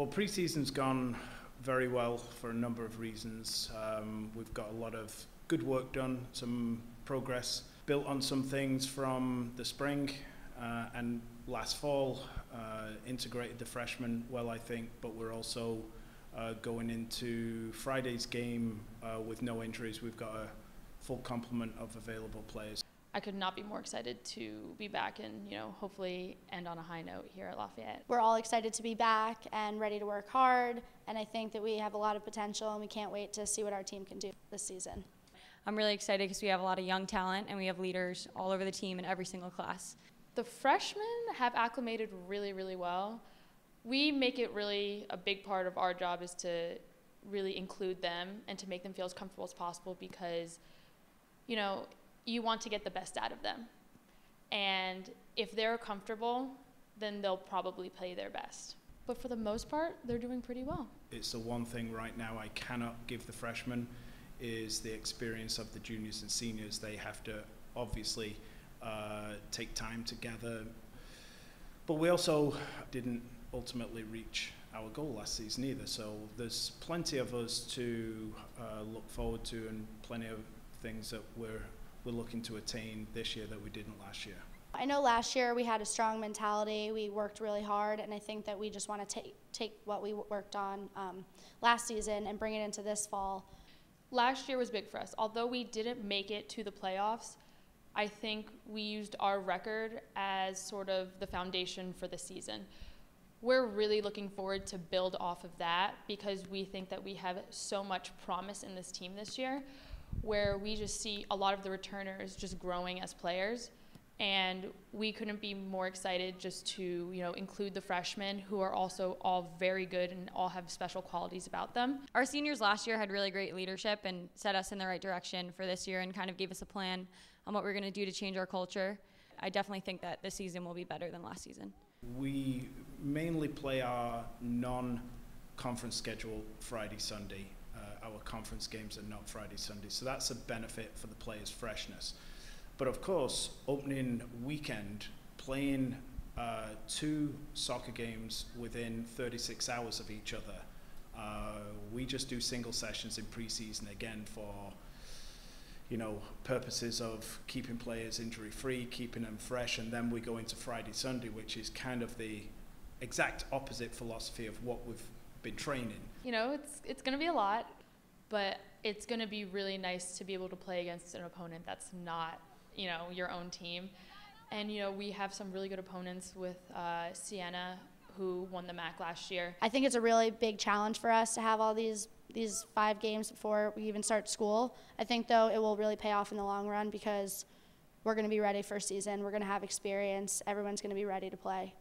Well, preseason's gone very well for a number of reasons. Um, we've got a lot of good work done, some progress built on some things from the spring uh, and last fall. Uh, integrated the freshmen well, I think, but we're also uh, going into Friday's game uh, with no injuries. We've got a full complement of available players. I could not be more excited to be back and, you know, hopefully end on a high note here at Lafayette. We're all excited to be back and ready to work hard, and I think that we have a lot of potential and we can't wait to see what our team can do this season. I'm really excited because we have a lot of young talent and we have leaders all over the team in every single class. The freshmen have acclimated really, really well. We make it really a big part of our job is to really include them and to make them feel as comfortable as possible because, you know, you want to get the best out of them. And if they're comfortable, then they'll probably play their best. But for the most part, they're doing pretty well. It's the one thing right now I cannot give the freshmen is the experience of the juniors and seniors. They have to obviously uh, take time to gather. But we also didn't ultimately reach our goal last season either. So there's plenty of us to uh, look forward to and plenty of things that we're we're looking to attain this year that we didn't last year? I know last year we had a strong mentality. We worked really hard, and I think that we just want to take take what we worked on um, last season and bring it into this fall. Last year was big for us. Although we didn't make it to the playoffs, I think we used our record as sort of the foundation for the season. We're really looking forward to build off of that because we think that we have so much promise in this team this year where we just see a lot of the returners just growing as players. And we couldn't be more excited just to you know include the freshmen who are also all very good and all have special qualities about them. Our seniors last year had really great leadership and set us in the right direction for this year and kind of gave us a plan on what we're going to do to change our culture. I definitely think that this season will be better than last season. We mainly play our non-conference schedule friday sunday our conference games are not Friday, Sunday. So that's a benefit for the players' freshness. But of course, opening weekend, playing uh, two soccer games within 36 hours of each other. Uh, we just do single sessions in preseason again for you know purposes of keeping players injury free, keeping them fresh, and then we go into Friday Sunday, which is kind of the exact opposite philosophy of what we've been training. You know, it's it's going to be a lot but it's going to be really nice to be able to play against an opponent that's not, you know, your own team. And you know, we have some really good opponents with uh, Siena, who won the MAAC last year. I think it's a really big challenge for us to have all these these five games before we even start school. I think though it will really pay off in the long run because we're going to be ready for season. We're going to have experience. Everyone's going to be ready to play.